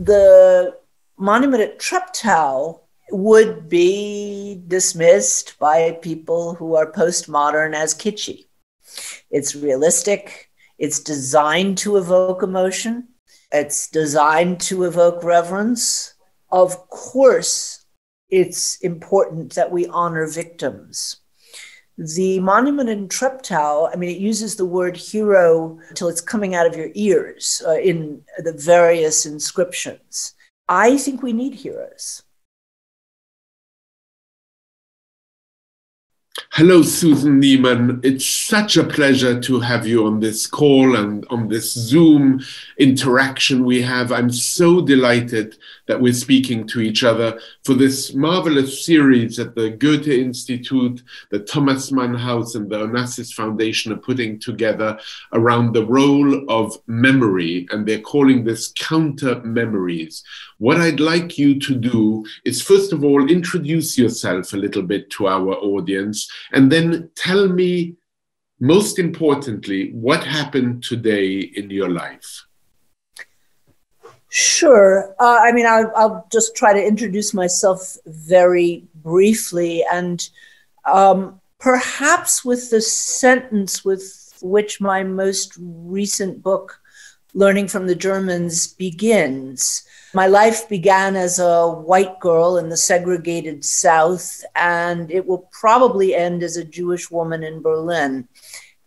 the monument at Treptow would be dismissed by people who are postmodern as kitschy. It's realistic, it's designed to evoke emotion, it's designed to evoke reverence. Of course, it's important that we honor victims. The monument in Treptow, I mean, it uses the word hero until it's coming out of your ears uh, in the various inscriptions. I think we need heroes. Hello, Susan Neiman. It's such a pleasure to have you on this call and on this Zoom interaction we have. I'm so delighted that we're speaking to each other for this marvelous series that the Goethe Institute, the Thomas Mann House, and the Onassis Foundation are putting together around the role of memory. And they're calling this Counter Memories. What I'd like you to do is, first of all, introduce yourself a little bit to our audience, and then tell me, most importantly, what happened today in your life. Sure. Uh, I mean, I'll, I'll, just try to introduce myself very briefly, and um, perhaps with the sentence with which my most recent book, Learning from the Germans, begins. My life began as a white girl in the segregated South, and it will probably end as a Jewish woman in Berlin.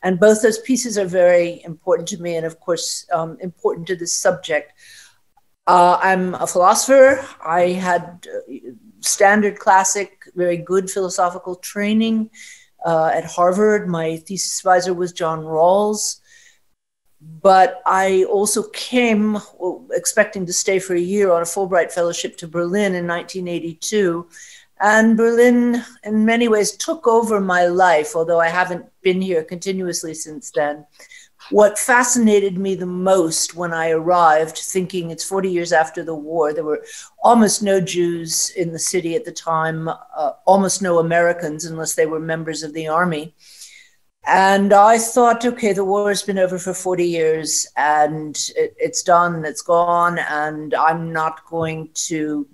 And both those pieces are very important to me, and of course, um, important to this subject. Uh, I'm a philosopher. I had uh, standard classic, very good philosophical training uh, at Harvard. My thesis advisor was John Rawls but I also came expecting to stay for a year on a Fulbright fellowship to Berlin in 1982. And Berlin, in many ways, took over my life, although I haven't been here continuously since then. What fascinated me the most when I arrived, thinking it's 40 years after the war, there were almost no Jews in the city at the time, uh, almost no Americans unless they were members of the army. And I thought, okay, the war has been over for 40 years and it, it's done, it's gone, and I'm not going to,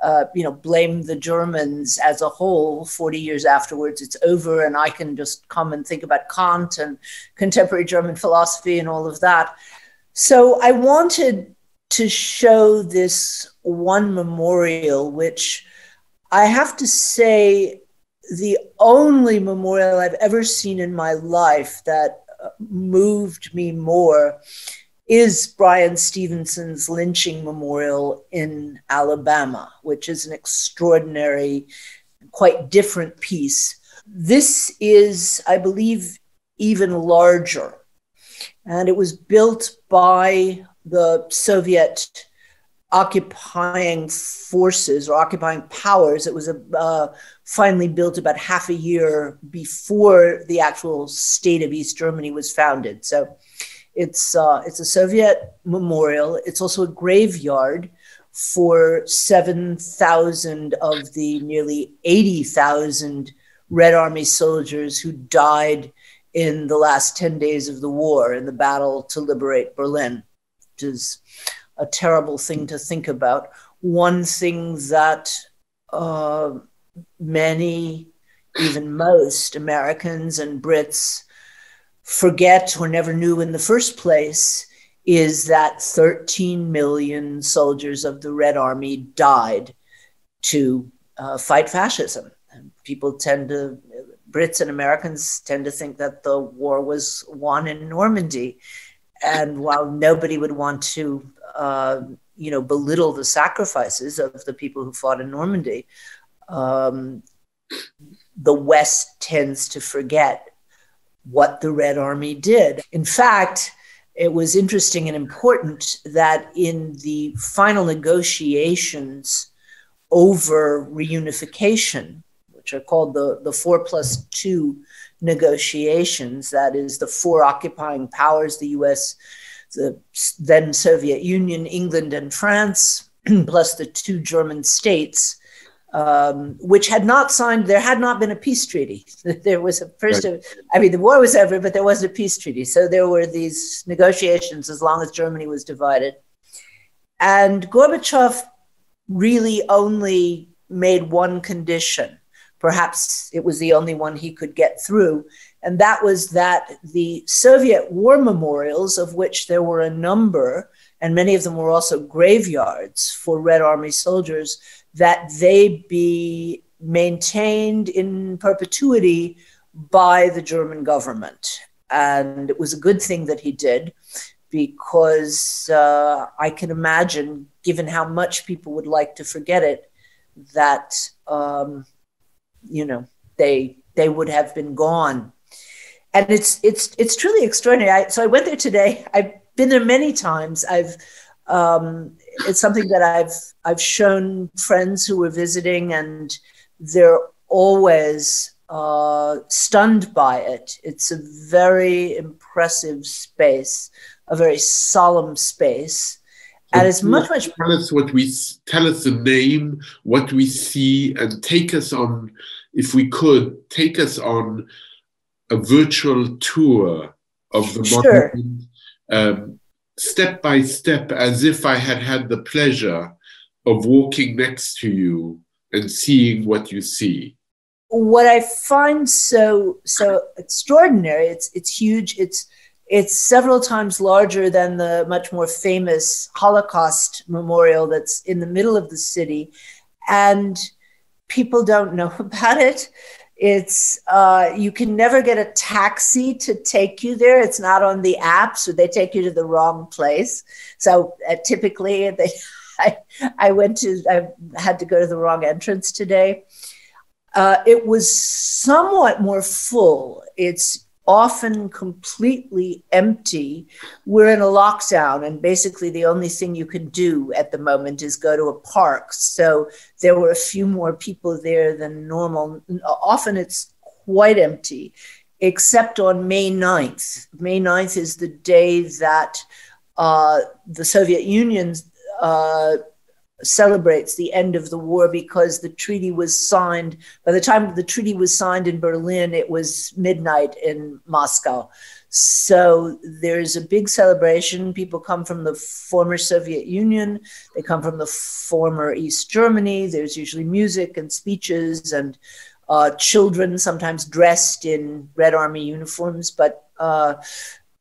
uh, you know, blame the Germans as a whole 40 years afterwards. It's over, and I can just come and think about Kant and contemporary German philosophy and all of that. So I wanted to show this one memorial, which I have to say the only memorial I've ever seen in my life that uh, moved me more is Bryan Stevenson's lynching memorial in Alabama, which is an extraordinary, quite different piece. This is, I believe, even larger. And it was built by the Soviet occupying forces or occupying powers. It was uh, finally built about half a year before the actual state of East Germany was founded. So it's uh, it's a Soviet memorial. It's also a graveyard for seven thousand of the nearly eighty thousand Red Army soldiers who died in the last ten days of the war in the battle to liberate Berlin, which is a terrible thing to think about. One thing that uh, many, even most Americans and Brits forget or never knew in the first place is that 13 million soldiers of the Red Army died to uh, fight fascism. People tend to, Brits and Americans tend to think that the war was won in Normandy. And while nobody would want to uh, you know, belittle the sacrifices of the people who fought in Normandy, um, the West tends to forget what the Red Army did. In fact, it was interesting and important that in the final negotiations over reunification, which are called the, the four plus two negotiations, that is, the four occupying powers, the US, the then Soviet Union, England, and France, plus the two German states, um, which had not signed, there had not been a peace treaty. There was a first, right. I mean, the war was over, but there wasn't a peace treaty. So there were these negotiations as long as Germany was divided. And Gorbachev really only made one condition. Perhaps it was the only one he could get through. And that was that the Soviet war memorials, of which there were a number, and many of them were also graveyards for Red Army soldiers, that they be maintained in perpetuity by the German government. And it was a good thing that he did because uh, I can imagine, given how much people would like to forget it, that um, you know they they would have been gone. And it's it's it's truly extraordinary. I, so I went there today. I've been there many times. I've um, it's something that I've I've shown friends who were visiting, and they're always uh, stunned by it. It's a very impressive space, a very solemn space. So and it's much, much. Tell us what we tell us the name, what we see, and take us on, if we could, take us on a virtual tour of the sure. monument, um, step by step, as if I had had the pleasure of walking next to you and seeing what you see what I find so so extraordinary, it's it's huge. It's it's several times larger than the much more famous Holocaust memorial that's in the middle of the city, and people don't know about it. It's uh, you can never get a taxi to take you there. It's not on the app, so they take you to the wrong place. So uh, typically, they, I, I went to I had to go to the wrong entrance today uh, it was somewhat more full. It's often completely empty. We're in a lockdown, and basically the only thing you can do at the moment is go to a park. So there were a few more people there than normal. Often it's quite empty, except on May 9th. May 9th is the day that uh, the Soviet Union uh, celebrates the end of the war because the treaty was signed. By the time the treaty was signed in Berlin, it was midnight in Moscow. So there's a big celebration. People come from the former Soviet Union, they come from the former East Germany. There's usually music and speeches and uh, children, sometimes dressed in Red Army uniforms. But uh,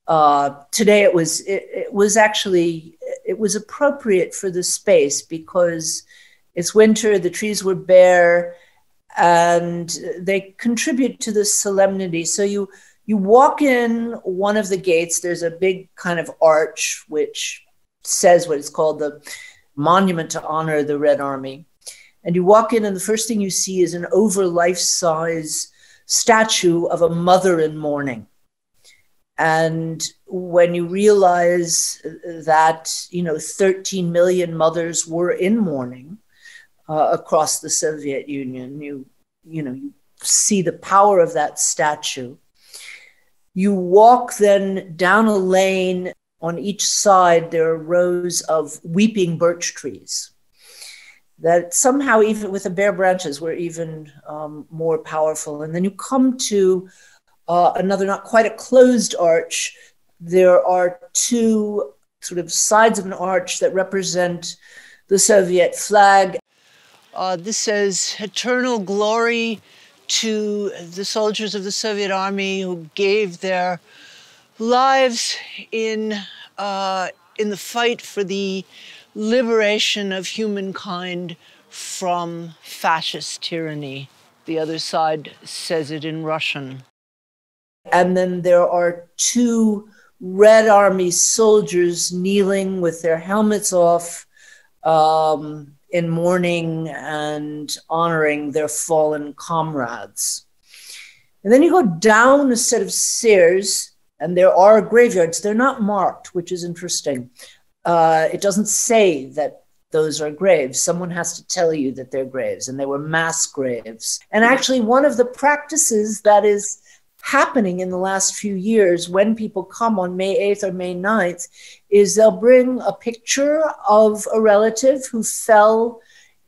uh, today it was it, it was actually it was appropriate for the space because it's winter, the trees were bare, and they contribute to the solemnity. So you you walk in one of the gates. There's a big kind of arch which says what is called the Monument to Honor the Red Army, and you walk in, and the first thing you see is an over life size statue of a mother in mourning and when you realize that, you know, 13 million mothers were in mourning uh, across the Soviet Union, you, you know, you see the power of that statue. You walk then down a lane. On each side, there are rows of weeping birch trees that somehow, even with the bare branches, were even um, more powerful. And then you come to uh, another not quite a closed arch. There are two sort of sides of an arch that represent the Soviet flag. Uh, this says eternal glory to the soldiers of the Soviet army who gave their lives in, uh, in the fight for the liberation of humankind from fascist tyranny. The other side says it in Russian. And then there are two Red Army soldiers kneeling with their helmets off um, in mourning and honoring their fallen comrades. And then you go down a set of stairs, and there are graveyards. They're not marked, which is interesting. Uh, it doesn't say that those are graves. Someone has to tell you that they're graves, and they were mass graves. And actually, one of the practices that is happening in the last few years when people come on May 8th or May 9th is they'll bring a picture of a relative who fell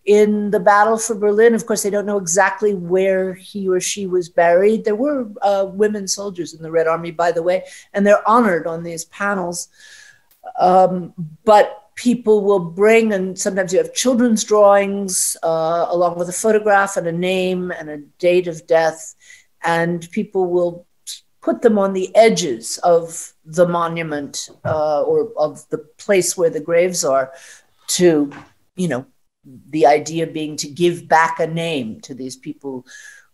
in the battle for Berlin. Of course, they don't know exactly where he or she was buried. There were uh, women soldiers in the Red Army, by the way, and they're honored on these panels. Um, but people will bring, and sometimes you have children's drawings uh, along with a photograph and a name and a date of death, and people will put them on the edges of the monument uh, or of the place where the graves are to, you know, the idea being to give back a name to these people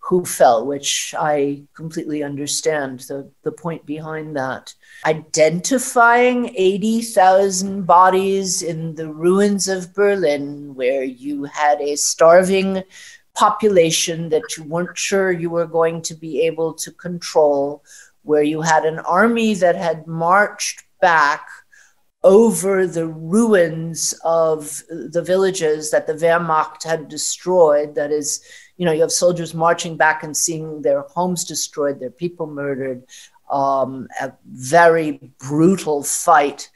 who fell, which I completely understand the, the point behind that. Identifying 80,000 bodies in the ruins of Berlin, where you had a starving population that you weren't sure you were going to be able to control, where you had an army that had marched back over the ruins of the villages that the Wehrmacht had destroyed, that is, you know, you have soldiers marching back and seeing their homes destroyed, their people murdered, um, a very brutal fight.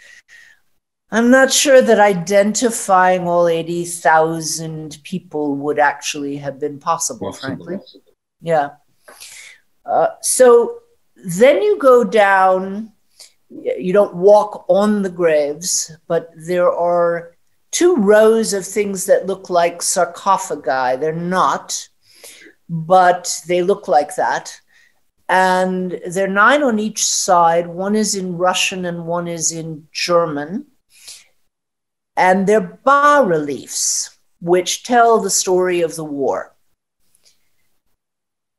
I'm not sure that identifying all 80,000 people would actually have been possible, possible. frankly. Yeah. Uh, so then you go down, you don't walk on the graves, but there are two rows of things that look like sarcophagi. They're not, but they look like that. And there are nine on each side. One is in Russian and one is in German. And they're bas reliefs, which tell the story of the war.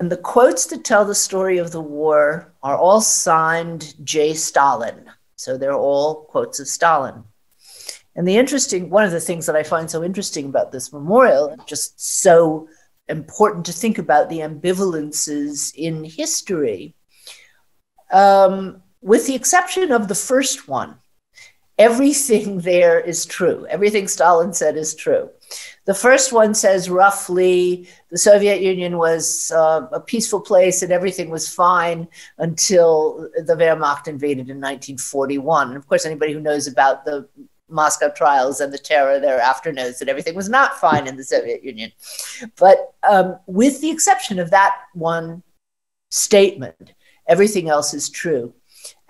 And the quotes that tell the story of the war are all signed J. Stalin. So they're all quotes of Stalin. And the interesting, one of the things that I find so interesting about this memorial, just so important to think about the ambivalences in history, um, with the exception of the first one, everything there is true. Everything Stalin said is true. The first one says roughly the Soviet Union was uh, a peaceful place and everything was fine until the Wehrmacht invaded in 1941. And of course, anybody who knows about the Moscow trials and the terror thereafter knows that everything was not fine in the Soviet Union. But um, with the exception of that one statement, everything else is true.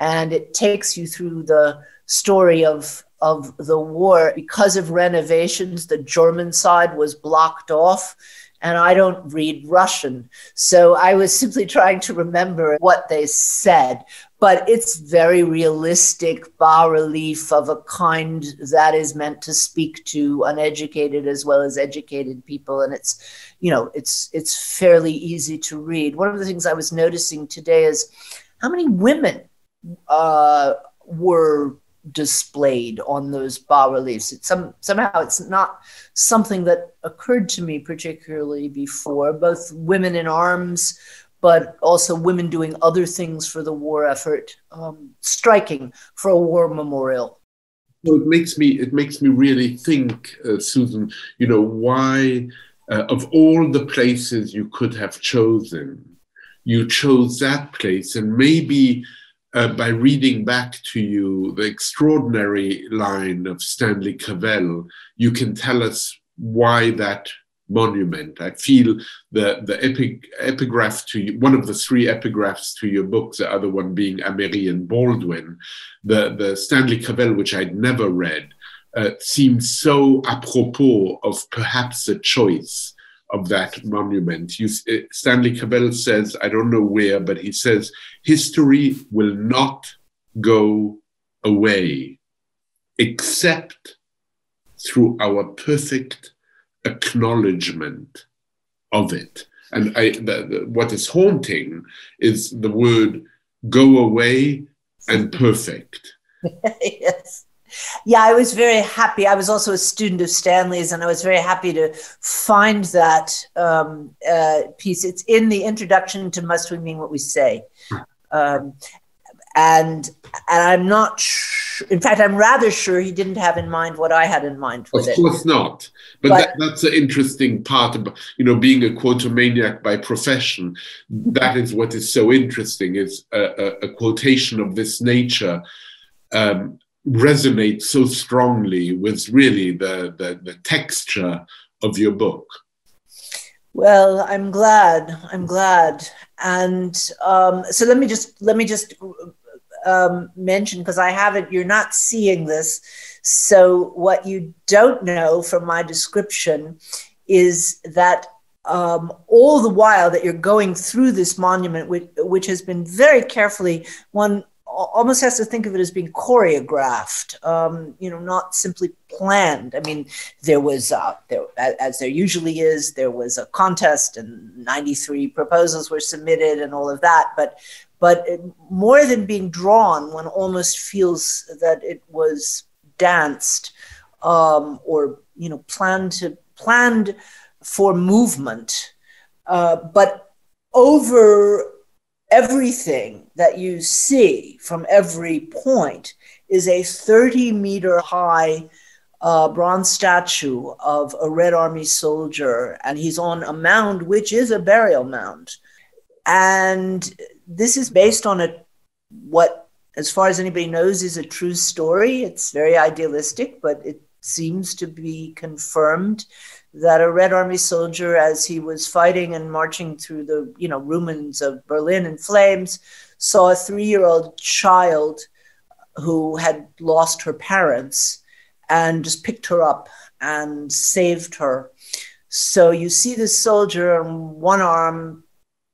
And it takes you through the story of, of the war. Because of renovations, the German side was blocked off and I don't read Russian. So I was simply trying to remember what they said. But it's very realistic bas relief of a kind that is meant to speak to uneducated as well as educated people. And it's, you know, it's it's fairly easy to read. One of the things I was noticing today is how many women uh, were displayed on those bas reliefs. Some somehow it's not something that occurred to me particularly before. Both women in arms, but also women doing other things for the war effort. Um, striking for a war memorial. So it makes me it makes me really think, uh, Susan. You know why uh, of all the places you could have chosen, you chose that place, and maybe uh, by reading back to you the extraordinary line of Stanley Cavell, you can tell us why that monument. I feel the, the epic, epigraph to you, one of the three epigraphs to your book, the other one being Améry and Baldwin, the, the Stanley Cavell, which I'd never read, uh, seems so apropos of perhaps a choice of that monument. You, uh, Stanley Cavell says, I don't know where, but he says, history will not go away except through our perfect acknowledgement of it. And I, the, the, what is haunting is the word go away and perfect. yes yeah, I was very happy. I was also a student of Stanley's, and I was very happy to find that um, uh, piece. It's in the introduction to "Must We Mean What We Say," um, and and I'm not. Sh- in fact, I'm rather sure he didn't have in mind what I had in mind. Of course it. not. But, but that, that's the interesting part about you know being a quotomaniac by profession. That is what is so interesting. Is a, a, a quotation of this nature. Um, resonate so strongly with really the, the, the texture of your book. Well, I'm glad. I'm glad. And um, so let me just let me just um, mention because I haven't, you're not seeing this. So, what you don't know from my description is that um, all the while that you're going through this monument, which, which has been very carefully, one almost has to think of it as being choreographed, um, you know, not simply planned. I mean, there was, uh, there, as there usually is, there was a contest and 93 proposals were submitted and all of that. But, but it, more than being drawn, one almost feels that it was danced um, or, you know, planned to, planned for movement. Uh, but over everything that you see from every point is a 30 meter high uh, bronze statue of a Red Army soldier, and he's on a mound, which is a burial mound. And this is based on a what, as far as anybody knows, is a true story. It's very idealistic, but it seems to be confirmed that a Red Army soldier, as he was fighting and marching through the you know ruins of Berlin in flames, saw a three-year-old child who had lost her parents and just picked her up and saved her. So you see this soldier on one arm,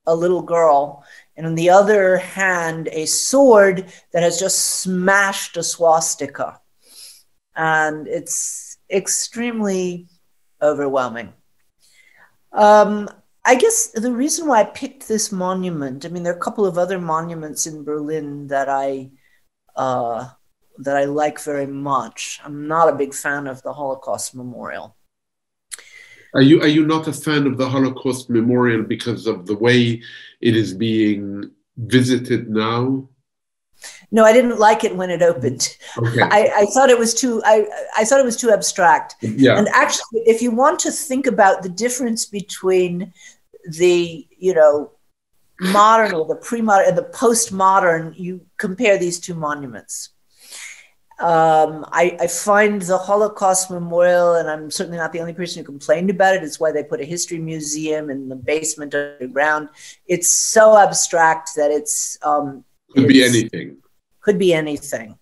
a little girl, and on the other hand, a sword that has just smashed a swastika. And it's extremely overwhelming. Um, I guess the reason why I picked this monument, I mean, there are a couple of other monuments in Berlin that I uh, that I like very much. I'm not a big fan of the Holocaust Memorial. Are you are you not a fan of the Holocaust Memorial because of the way it is being visited now? No, I didn't like it when it opened. Okay. I, I, thought it was too I, I thought it was too abstract. Yeah. And actually, if you want to think about the difference between the you know modern or the pre-modern and the postmodern, you compare these two monuments. Um, I, I, find the Holocaust Memorial, and I'm certainly not the only person who complained about it. It's why they put a history museum in the basement underground. It's so abstract that it's um, could be anything. Could be anything.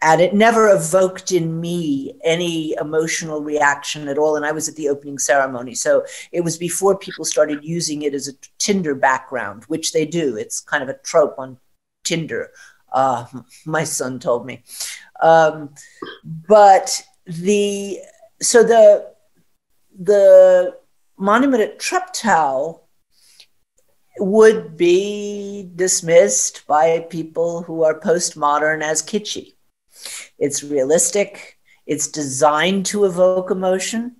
And it never evoked in me any emotional reaction at all. And I was at the opening ceremony. So it was before people started using it as a Tinder background, which they do. It's kind of a trope on Tinder, uh, my son told me. Um, but the, so the, the monument at Treptow would be dismissed by people who are postmodern as kitschy. It's realistic, it's designed to evoke emotion.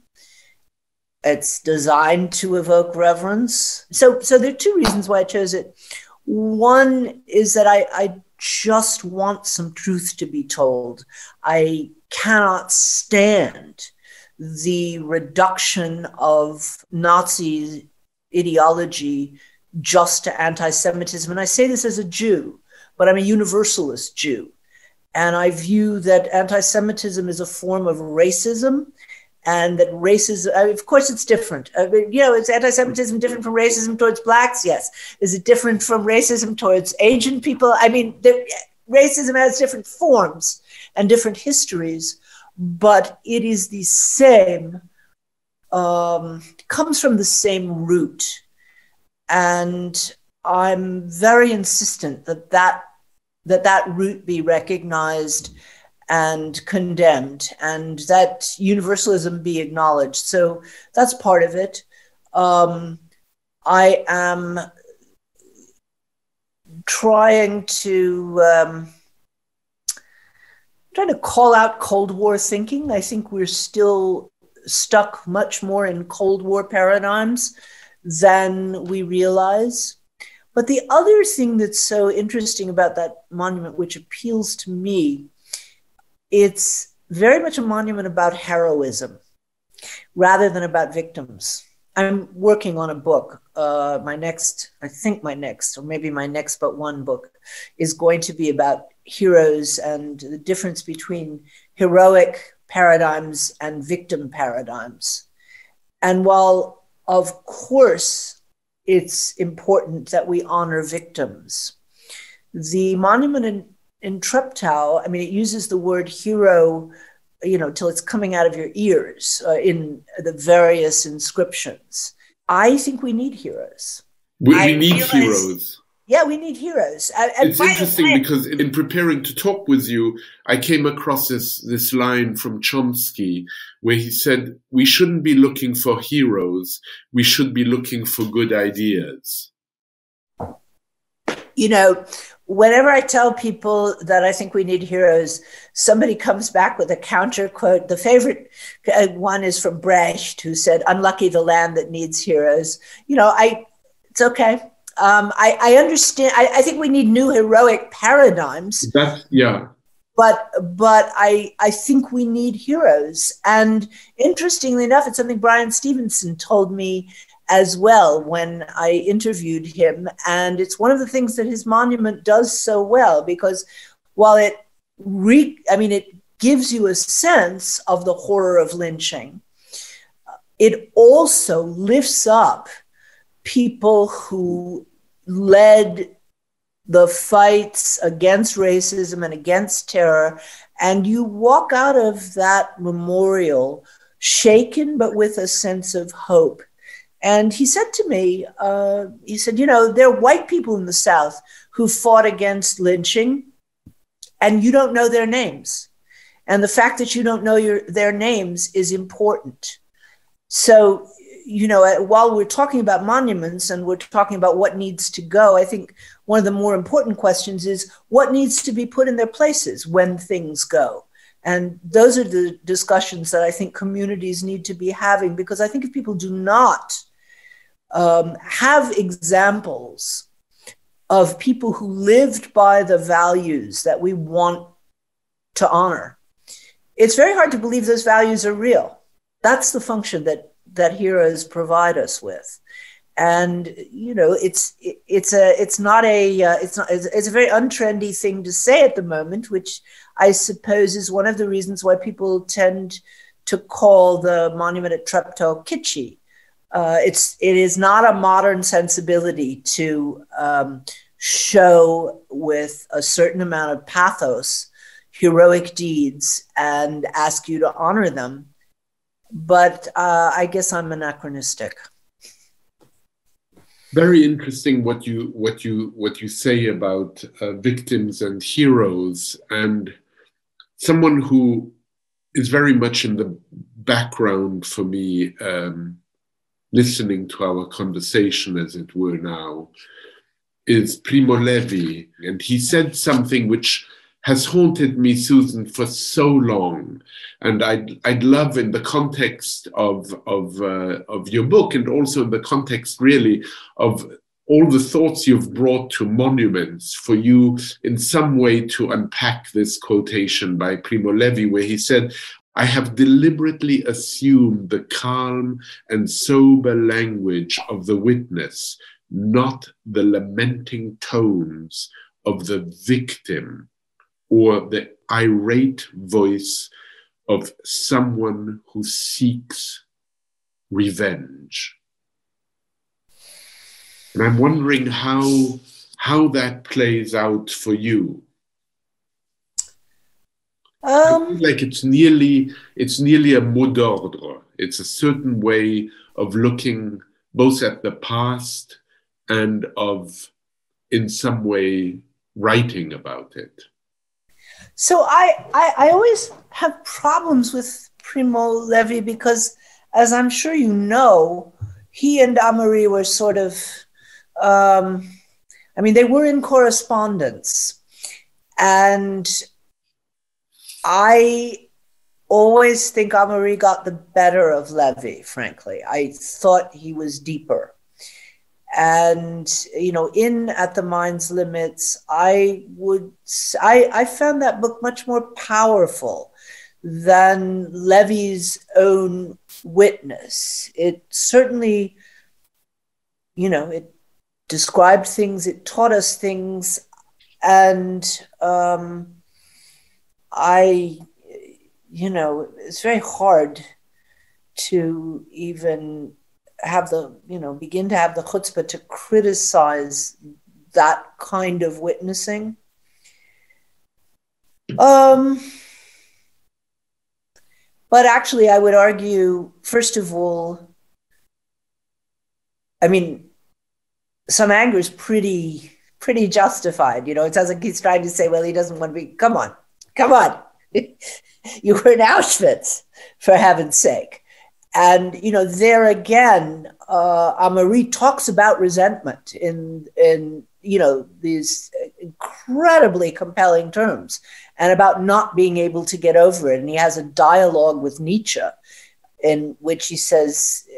It's designed to evoke reverence. So, so there are two reasons why I chose it. One is that I, I just want some truth to be told. I cannot stand the reduction of Nazi ideology just to anti Semitism. And I say this as a Jew, but I'm a universalist Jew. And I view that anti Semitism is a form of racism and that racism, I mean, of course, it's different. I mean, you know, is anti Semitism different from racism towards blacks? Yes. Is it different from racism towards Asian people? I mean, racism has different forms and different histories, but it is the same, um, comes from the same root and I'm very insistent that that that that root be recognized and condemned, and that universalism be acknowledged. So that's part of it. Um, I am trying to um, trying to call out Cold War thinking. I think we're still stuck much more in Cold War paradigms than we realize. But the other thing that's so interesting about that monument, which appeals to me, it's very much a monument about heroism rather than about victims. I'm working on a book. Uh, my next, I think my next, or maybe my next but one book, is going to be about heroes and the difference between heroic paradigms and victim paradigms. And while of course, it's important that we honor victims. The monument in in Treptow, I mean, it uses the word hero, you know, till it's coming out of your ears uh, in the various inscriptions. I think we need heroes. We, we need heroes. Yeah, we need heroes. it's interesting way, because in preparing to talk with you, I came across this this line from Chomsky where he said, "We shouldn't be looking for heroes. We should be looking for good ideas." You know, whenever I tell people that I think we need heroes, somebody comes back with a counter quote. The favorite uh, one is from Brecht, who said, "Unlucky the land that needs heroes." You know, I it's okay. Um, I, I, understand. I, I, think we need new heroic paradigms. That, yeah. But but I I think we need heroes. And interestingly enough, it's something Bryan Stevenson told me as well when I interviewed him. And it's one of the things that his monument does so well because while it re I mean it gives you a sense of the horror of lynching, it also lifts up people who led the fights against racism and against terror. And you walk out of that memorial shaken, but with a sense of hope. And he said to me, uh, he said, you know, there are white people in the South who fought against lynching, and you don't know their names. And the fact that you don't know your, their names is important. So you know, while we're talking about monuments and we're talking about what needs to go, I think one of the more important questions is what needs to be put in their places when things go. And those are the discussions that I think communities need to be having because I think if people do not um, have examples of people who lived by the values that we want to honor, it's very hard to believe those values are real. That's the function that that heroes provide us with. And you know it's it's a it's not a uh, it's not it's a very untrendy thing to say at the moment which i suppose is one of the reasons why people tend to call the monument at treptow kitschy. Uh, it's it is not a modern sensibility to um, show with a certain amount of pathos heroic deeds and ask you to honor them but uh, I guess I'm anachronistic. Very interesting what you what you what you say about uh, victims and heroes, and someone who is very much in the background for me, um, listening to our conversation, as it were now, is Primo Levi, and he said something which has haunted me, Susan, for so long. And I'd, I'd love, in the context of, of, uh, of your book, and also in the context really of all the thoughts you've brought to monuments, for you in some way to unpack this quotation by Primo Levi, where he said, I have deliberately assumed the calm and sober language of the witness, not the lamenting tones of the victim or the irate voice of someone who seeks revenge. And I'm wondering how, how that plays out for you. Um, like it's nearly it's nearly a mot d'ordre. It's a certain way of looking both at the past and of, in some way, writing about it. So I, I, I always have problems with Primo Levi because, as I'm sure you know, he and Améry were sort of, um, I mean, they were in correspondence. And I always think Améry got the better of Levi, frankly. I thought he was deeper and you know in at the mind's limits i would i i found that book much more powerful than Levi's own witness. It certainly you know it described things it taught us things and um i you know it's very hard to even have the you know begin to have the chutzpah to criticize that kind of witnessing Um, but actually, I would argue, first of all, I mean, some anger is pretty pretty justified. You know, it sounds like he's trying to say, well, he doesn't want to be. Come on, come on, you were in Auschwitz, for heaven's sake. And you know, there again, uh, Améry talks about resentment in in you know these incredibly compelling terms, and about not being able to get over it. And he has a dialogue with Nietzsche, in which he says,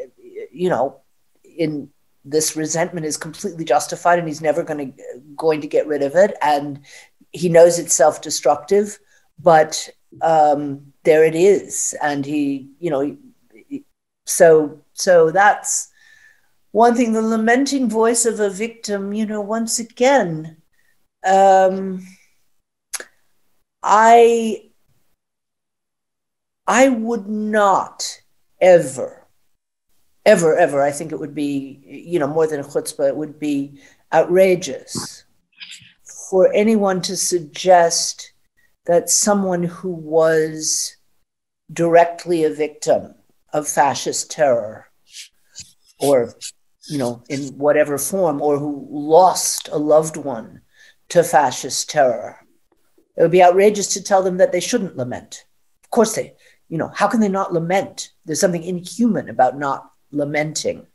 you know, in this resentment is completely justified, and he's never going to going to get rid of it, and he knows it's self destructive, but um, there it is, and he, you know so so that's one thing the lamenting voice of a victim you know once again um, i i would not ever ever ever i think it would be you know more than a chutzpah it would be outrageous for anyone to suggest that someone who was directly a victim of fascist terror or you know in whatever form or who lost a loved one to fascist terror. It would be outrageous to tell them that they shouldn't lament. Of course they you know how can they not lament? There's something inhuman about not lamenting.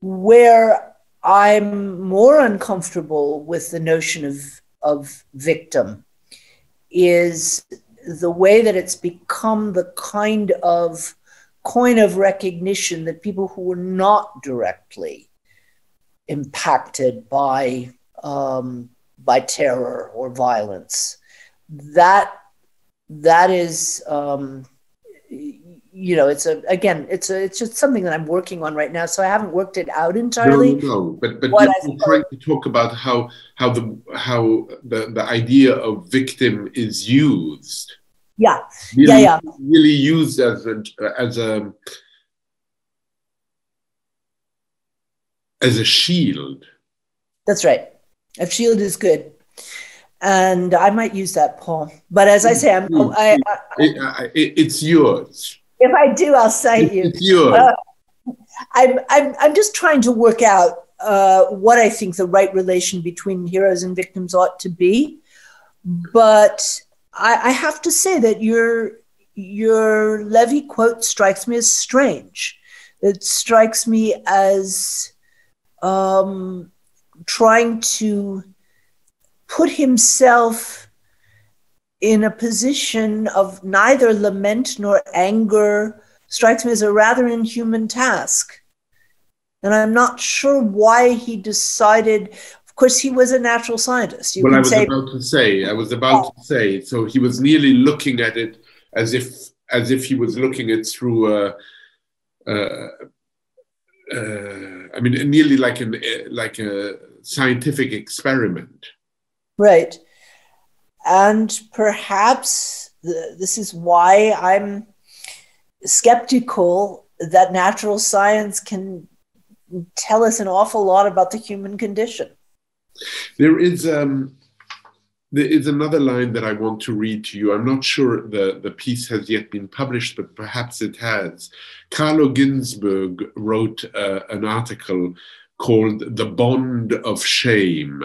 Where i'm more uncomfortable with the notion of of victim is the way that it's become the kind of coin of recognition that people who were not directly impacted by um, by terror or violence that that is um, you know it's a again it's a it's just something that i'm working on right now so i haven't worked it out entirely no, no. but but you're trying to talk about how how the how the the idea of victim is used yeah. Really, yeah yeah. really used as a as a as a shield. That's right. A shield is good. And i might use that paul. But as i say i'm I, I, it, it, it's yours. If i do i'll cite you. it's yours. Uh, I'm, I'm i'm just trying to work out uh, what i think the right relation between heroes and victims ought to be. But I, I have to say that your your Levi quote strikes me as strange. It strikes me as um, trying to put himself in a position of neither lament nor anger strikes me as a rather inhuman task. And I'm not sure why he decided course, he was a natural scientist. You well, I was say, about to say, I was about oh. to say, so he was nearly looking at it as if as if he was looking at through a, uh, uh, I mean, nearly like an like a scientific experiment. Right, and perhaps the, this is why I'm skeptical that natural science can tell us an awful lot about the human condition. There is um, there is another line that I want to read to you. I'm not sure the, the piece has yet been published, but perhaps it has. Carlo Ginzburg wrote uh, an article called "The Bond of Shame,"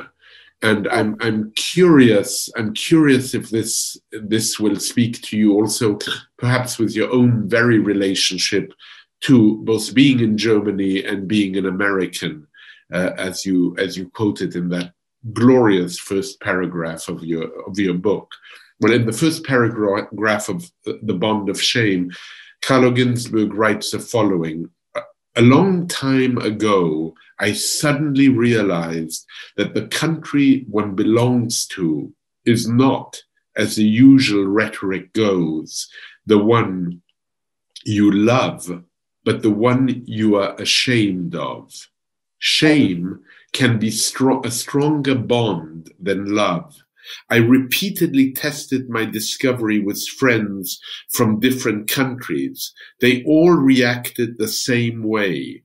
and I'm I'm curious. I'm curious if this this will speak to you also, perhaps with your own very relationship to both being in Germany and being an American uh, as you as you quoted in that glorious first paragraph of your of your book. Well, in the first paragraph of the Bond of Shame, Carlo Ginzburg writes the following. A long time ago, I suddenly realized that the country one belongs to is not, as the usual rhetoric goes, the one you love, but the one you are ashamed of. Shame can be a stronger bond than love. I repeatedly tested my discovery with friends from different countries. They all reacted the same way,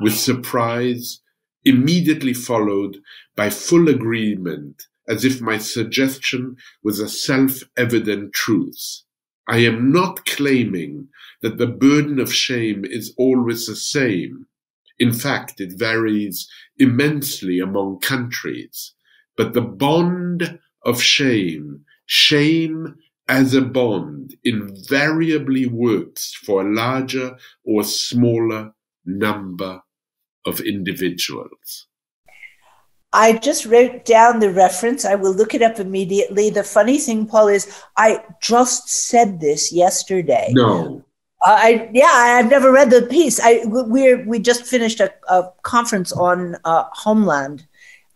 with surprise, immediately followed by full agreement as if my suggestion was a self-evident truth. I am not claiming that the burden of shame is always the same. In fact, it varies immensely among countries. But the bond of shame, shame as a bond, invariably works for a larger or smaller number of individuals. I just wrote down the reference. I will look it up immediately. The funny thing, Paul, is I just said this yesterday. No. Uh, I yeah, I've never read the piece. I we we just finished a, a conference on uh, homeland,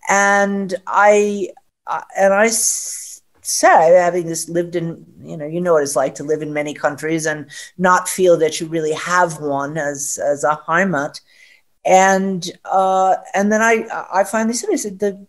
and I uh, and I said having this lived in you know you know what it's like to live in many countries and not feel that you really have one as as a heimat and uh, and then I I finally said I said the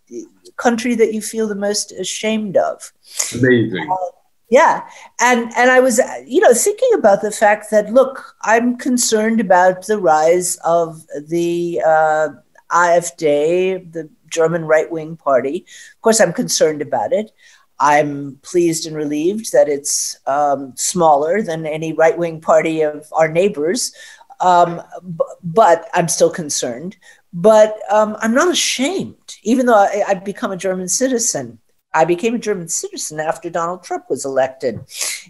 country that you feel the most ashamed of. Amazing. Uh, yeah, and and I was you know thinking about the fact that look, I'm concerned about the rise of the uh, AfD, the German right wing party. Of course, I'm concerned about it. I'm pleased and relieved that it's um, smaller than any right wing party of our neighbors. Um, b- but I'm still concerned. But um, I'm not ashamed, even though I, I've become a German citizen. I became a German citizen after Donald Trump was elected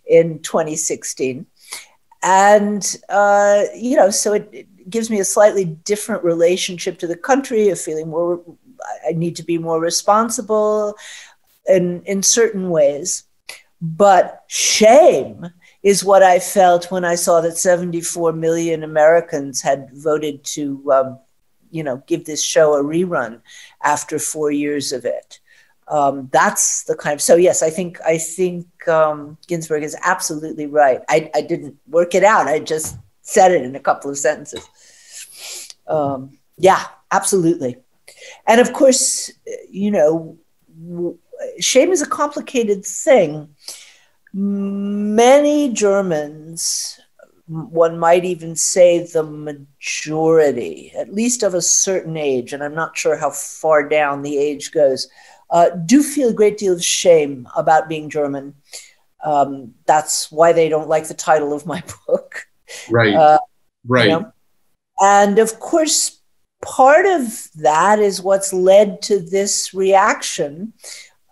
in 2016. And, uh, you know, so it, it, gives me a slightly different relationship to the country, a feeling more, I need to be more responsible in, in certain ways. But shame is what I felt when I saw that 74 million Americans had voted to, um, you know, give this show a rerun after four years of it. Um, that's the kind of so yes, I think I think um, Ginzburg is absolutely right. I, I didn't work it out. I just said it in a couple of sentences. Um, yeah, absolutely. And of course, you know, shame is a complicated thing many Germans, one might even say the majority, at least of a certain age, and I'm not sure how far down the age goes, uh, do feel a great deal of shame about being German. Um, that's why they don't like the title of my book. Right. Uh, right. You know? And of course, part of that is what's led to this reaction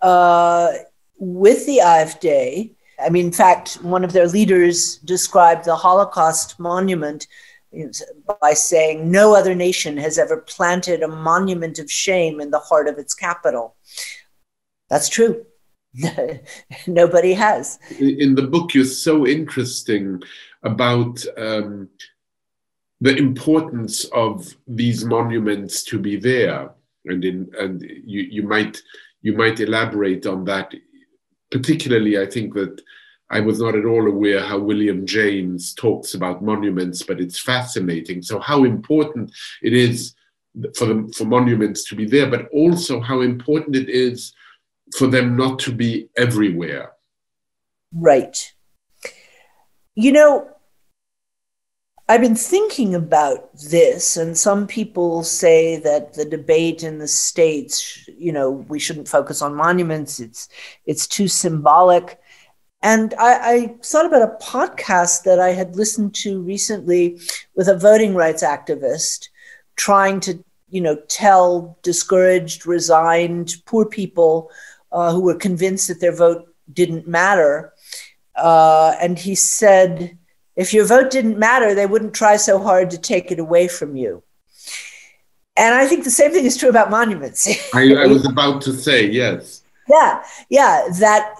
uh, with the AfD I mean, in fact, one of their leaders described the Holocaust monument by saying no other nation has ever planted a monument of shame in the heart of its capital. That's true. Nobody has. In the book, you're so interesting about um, the importance of these monuments to be there, and in and you you might you might elaborate on that particularly, I think that I was not at all aware how William James talks about monuments, but it's fascinating. So, how important it is for them for monuments to be there, but also how important it is for them not to be everywhere. Right. You know, I've been thinking about this, and some people say that the debate in the states, you know, we shouldn't focus on monuments. It's it's too symbolic. And I, I thought about a podcast that I had listened to recently with a voting rights activist, trying to, you know, tell discouraged, resigned, poor people uh, who were convinced that their vote didn't matter. Uh, and he said if your vote didn't matter, they wouldn't try so hard to take it away from you. And I think the same thing is true about monuments. I, I was about to say, yes. Yeah, yeah, that,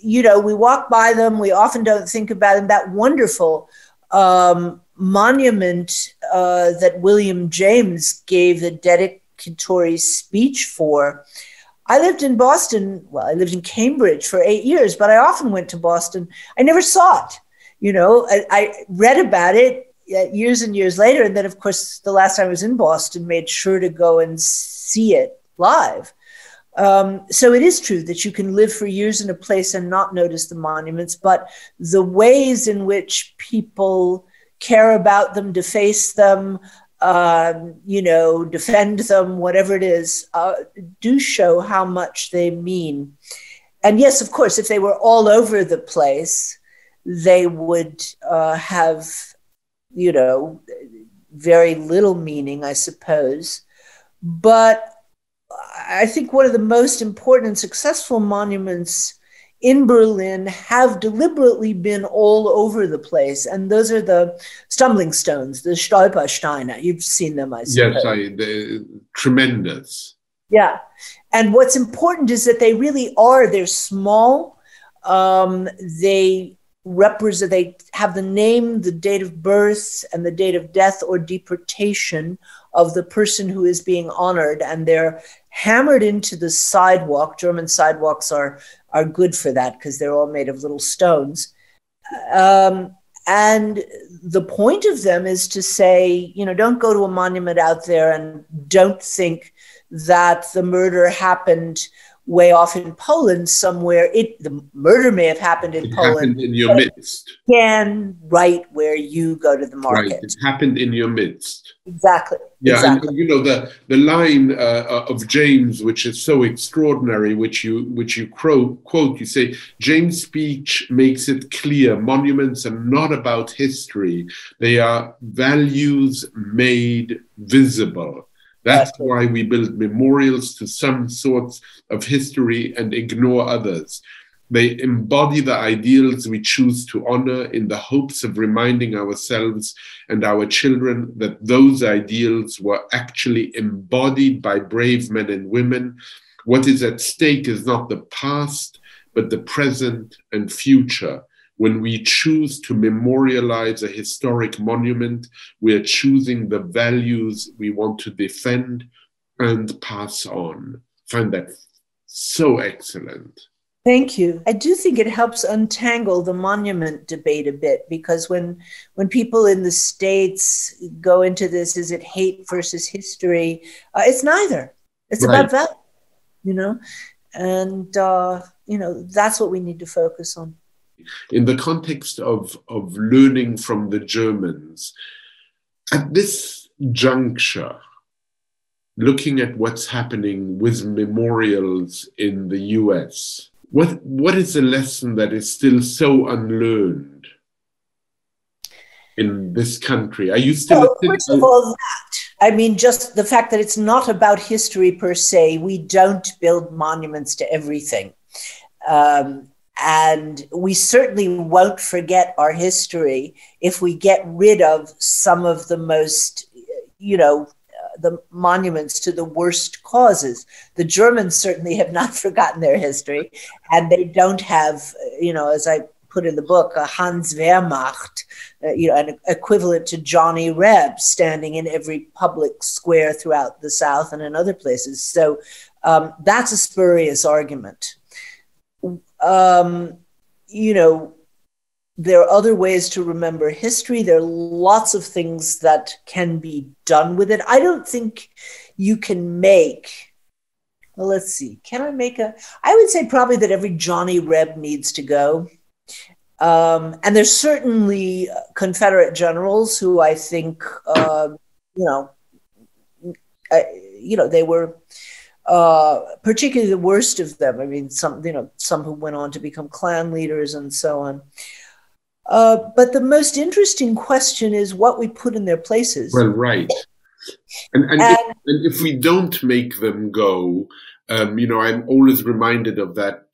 you know, we walk by them, we often don't think about them. That wonderful um, monument uh, that William James gave the dedicatory speech for. I lived in Boston, well, I lived in Cambridge for eight years, but I often went to Boston. I never saw it you know, I, I read about it uh, years and years later. And then, of course, the last time I was in Boston, made sure to go and see it live. Um, so it is true that you can live for years in a place and not notice the monuments, but the ways in which people care about them, deface them, um, you know, defend them, whatever it is, uh, do show how much they mean. And yes, of course, if they were all over the place, they would uh, have, you know, very little meaning, I suppose. But I think one of the most important and successful monuments in Berlin have deliberately been all over the place. And those are the stumbling stones, the Stolpersteine. You've seen them, I suppose. Yes, I, they're tremendous. Yeah. And what's important is that they really are, they're small. Um, they represent, they have the name, the date of birth, and the date of death or deportation of the person who is being honored. And they're hammered into the sidewalk. German sidewalks are are good for that because they're all made of little stones. Um, and the point of them is to say, you know, don't go to a monument out there and don't think that the murder happened way off in Poland somewhere. It the murder may have happened in it Poland. Happened in your midst. Can right where you go to the market. Right. It happened in your midst. Exactly. Yeah, exactly. and you know the the line uh, uh, of James, which is so extraordinary, which you which you quote, quote, you say James' speech makes it clear monuments are not about history; they are values made visible. That's why we build memorials to some sorts of history and ignore others. They embody the ideals we choose to honor in the hopes of reminding ourselves and our children that those ideals were actually embodied by brave men and women. What is at stake is not the past, but the present and future. When we choose to memorialize a historic monument, we are choosing the values we want to defend and pass on. I find that so excellent. Thank you. I do think it helps untangle the monument debate a bit because when when people in the states go into this, is it hate versus history? Uh, it's neither. It's right. about value, you know, and uh, you know that's what we need to focus on in the context of, of learning from the Germans, at this juncture, looking at what's happening with memorials in the US, what, what is the lesson that is still so unlearned in this country? Are you still? Well, first of all, that. I mean, just the fact that it's not about history per se. We don't build monuments to everything. Um, and we certainly won't forget our history if we get rid of some of the most, you know, the monuments to the worst causes. The Germans certainly have not forgotten their history, and they don't have, you know, as I put in the book, a Hans Wehrmacht, uh, you know, an equivalent to Johnny Reb standing in every public square throughout the South and in other places. So um, that's a spurious argument um, you know, there are other ways to remember history. There are lots of things that can be done with it. I don't think you can make, well, let's see, can I make a, I would say probably that every Johnny Reb needs to go. Um, and there's certainly Confederate generals who I think, uh, you know, uh, you know, they were uh, particularly the worst of them. I mean, some you know some who went on to become Klan leaders and so on. Uh, but the most interesting question is what we put in their places. Well, right. And, and, and, if, and if, we don't make them go, um, you know, I'm always reminded of that.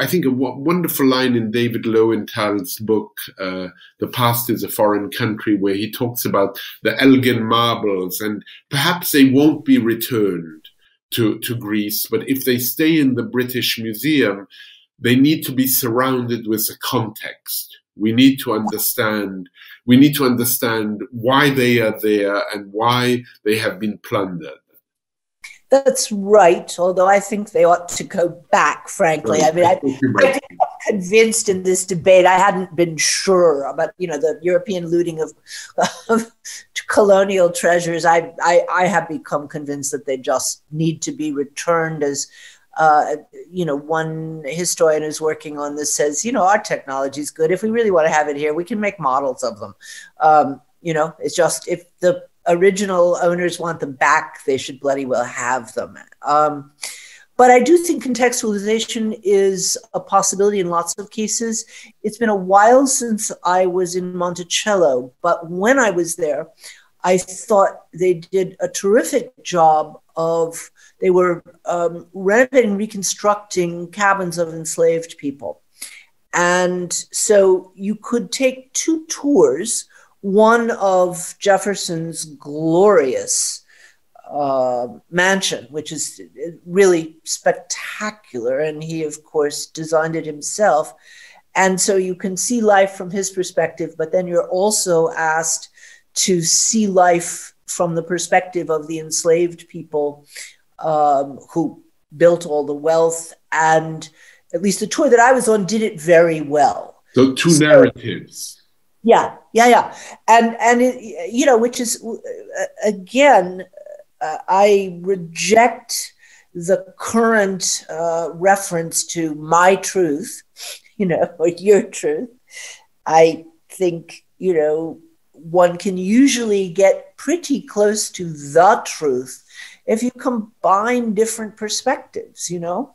I think a w- wonderful line in David Lowenthal's book, uh, The Past is a Foreign Country, where he talks about the Elgin marbles and perhaps they won't be returned to, to Greece. But if they stay in the British Museum, they need to be surrounded with a context. We need to understand, we need to understand why they are there and why they have been plundered. That's right. Although I think they ought to go back, frankly. I mean, I, I convinced in this debate. I hadn't been sure about, you know, the European looting of, of colonial treasures. I, I, I have become convinced that they just need to be returned as, uh, you know, one historian who's working on this says, you know, our technology is good. If we really want to have it here, we can make models of them. Um, you know, it's just if the original owners want them back, they should bloody well have them. Um, but I do think contextualization is a possibility in lots of cases. It's been a while since I was in Monticello, but when I was there, I thought they did a terrific job of, they were um, renovating, reconstructing cabins of enslaved people. And so you could take two tours one of Jefferson's glorious uh, mansion, which is really spectacular. And he, of course, designed it himself. And so you can see life from his perspective, but then you're also asked to see life from the perspective of the enslaved people um, who built all the wealth. And at least the tour that I was on did it very well. So, two so, narratives. Yeah, yeah, yeah. And, and it, you know, which is, uh, again, uh, I reject the current uh, reference to my truth, you know, or your truth. I think, you know, one can usually get pretty close to the truth if you combine different perspectives, you know.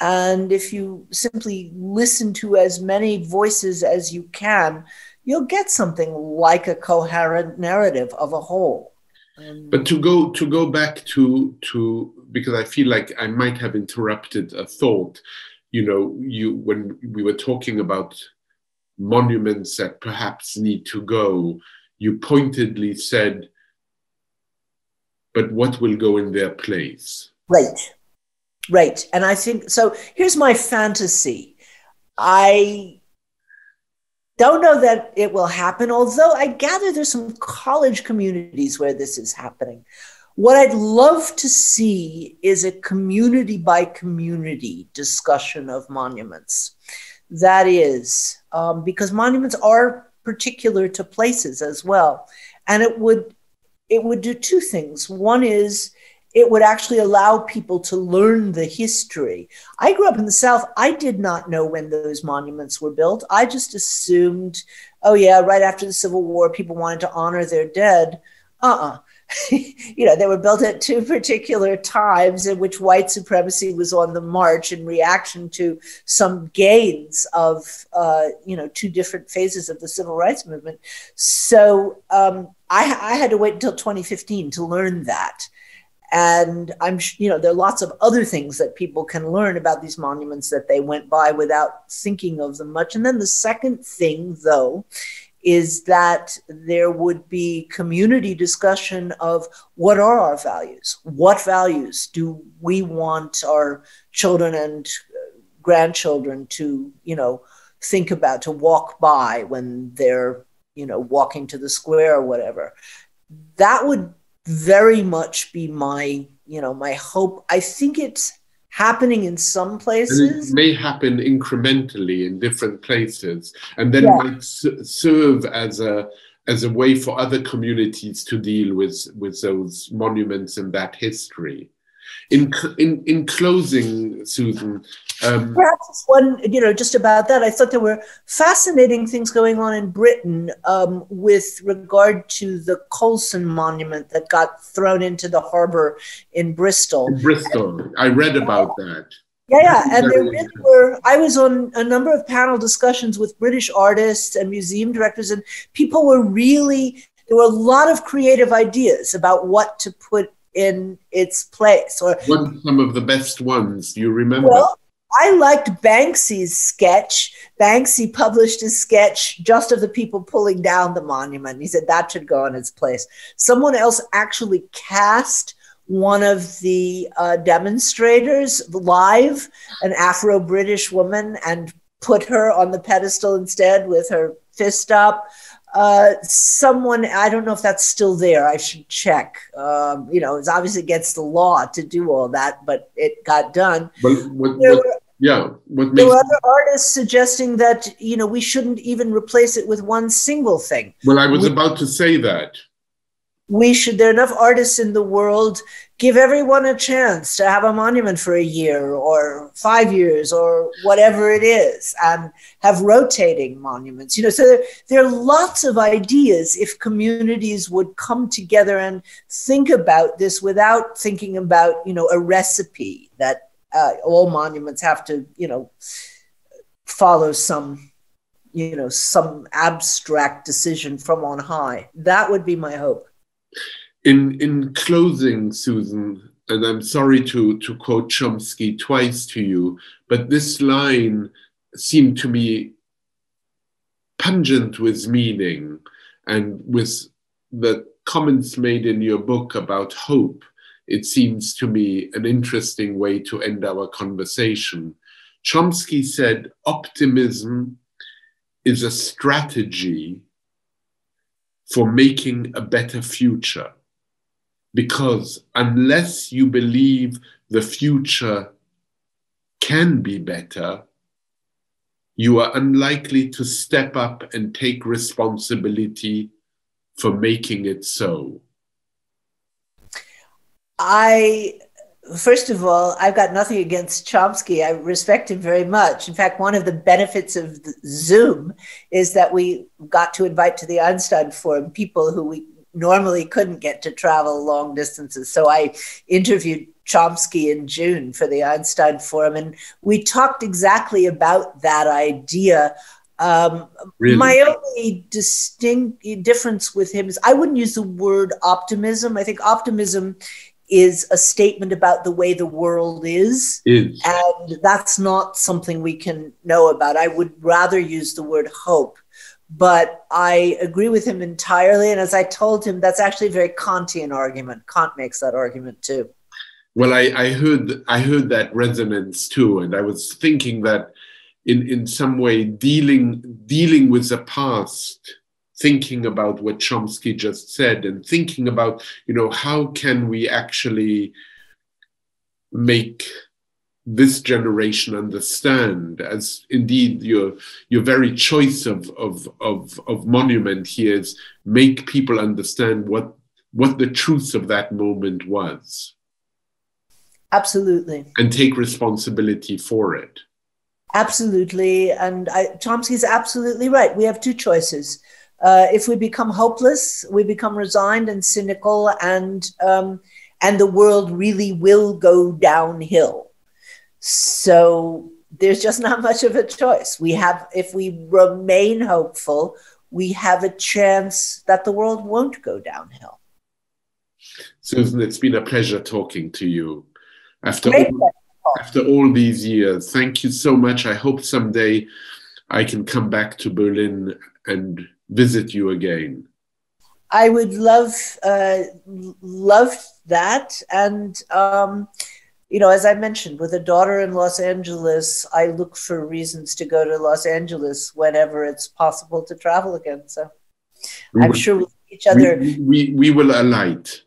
And if you simply listen to as many voices as you can, you'll get something like a coherent narrative of a whole. Um, but to go to go back to to because I feel like I might have interrupted a thought. You know, you when we were talking about monuments that perhaps need to go, you pointedly said, "But what will go in their place?" Right, right. And I think so. Here's my fantasy. I don't know that it will happen, although I gather there's some college communities where this is happening. What I'd love to see is a community by community discussion of monuments. That is, um, because monuments are particular to places as well. And it would it would do two things. One is it would actually allow people to learn the history. I grew up in the South. I did not know when those monuments were built. I just assumed, oh, yeah, right after the Civil War, people wanted to honor their dead. Uh uh-uh. uh you know, they were built at two particular times in which white supremacy was on the march in reaction to some gains of, uh, you know, two different phases of the civil rights movement. So um, I, I had to wait until 2015 to learn that and i'm you know there are lots of other things that people can learn about these monuments that they went by without thinking of them much. And then the second thing though is that there would be community discussion of what are our values? What values do we want our children and uh, grandchildren to you know think about to walk by when they're you know walking to the square or whatever? That would very much be my you know my hope. I think it's happening in some places. may happen incrementally in different places and then yeah. might serve as a as a way for other communities to deal with with those monuments and that history in in in closing susan um, Perhaps one, you know, just about that. I thought there were fascinating things going on in Britain um, with regard to the Colston Monument that got thrown into the harbor in Bristol. In Bristol, I read about that. Yeah, yeah, and there really were. I was on a number of panel discussions with British artists and museum directors, and people were really. There were a lot of creative ideas about what to put in its place. Or what some of the best ones you remember? Well, I liked Banksy's sketch. Banksy published a sketch just of the people pulling down the monument. He said that should go in its place. Someone else actually cast one of the uh, demonstrators live, an Afro British woman, and put her on the pedestal instead with her fist up. Uh, someone, I don't know if that's still there. I should check. Um, you know, it's obviously against the law to do all that, but it got done. But what, what, were, yeah, what there were other artists suggesting that you know we shouldn't even replace it with one single thing. Well, I was we, about to say that. We should there are enough artists in the world give everyone a chance to have a monument for a year or five years or whatever it is and have rotating monuments you know so there, there are lots of ideas if communities would come together and think about this without thinking about you know a recipe that uh, all monuments have to you know follow some you know some abstract decision from on high. That would be my hope in in closing, Susan, and I'm sorry to to quote Chomsky twice to you, but this line seemed to me pungent with meaning and with the comments made in your book about hope. It seems to me an interesting way to end our conversation. Chomsky said optimism is a strategy for making a better future. Because unless you believe the future can be better, you are unlikely to step up and take responsibility for making it so. I first of all, I've got nothing against Chomsky. I respect him very much. In fact, one of the benefits of Zoom is that we got to invite to the Einstein Forum people who we normally couldn't get to travel long distances. So I interviewed Chomsky in June for the Einstein Forum, and we talked exactly about that idea. Um, really? My only distinct difference with him is I wouldn't use the word optimism. I think optimism is a statement about the way the world is, is, and that's not something we can know about. I would rather use the word hope, but I agree with him entirely. And as I told him, that's actually a very Kantian argument. Kant makes that argument too. Well, I, I heard I heard that resonance too, and I was thinking that in in some way dealing dealing with the past thinking about what Chomsky just said and thinking about, you know, how can we actually make this generation understand as indeed your your very choice of of of, of monument here is make people understand what what the truth of that moment was. Absolutely. And take responsibility for it. Absolutely. And I, chomsky's absolutely right. We have two choices uh, if we become hopeless, we become resigned and cynical, and um, and the world really will go downhill. So there's just not much of a choice. We have, if we remain hopeful, we have a chance that the world won't go downhill. Susan, it's been a pleasure talking to you. After all, after all these years, thank you so much. I hope someday I can come back to Berlin and visit you again? I would love uh, love that, and um, you know, as I mentioned, with a daughter in Los Angeles, I look for reasons to go to Los Angeles whenever it's possible to travel again. So I'm sure we'll see each other. We, we, we will alight.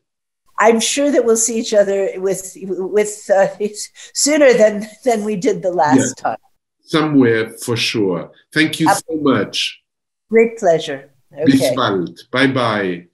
I'm sure that we'll see each other with with uh, sooner than than we did the last yeah. time. Somewhere for sure. Thank you Absolutely. so much. Great pleasure. Okay. Bis bald. Bye bye.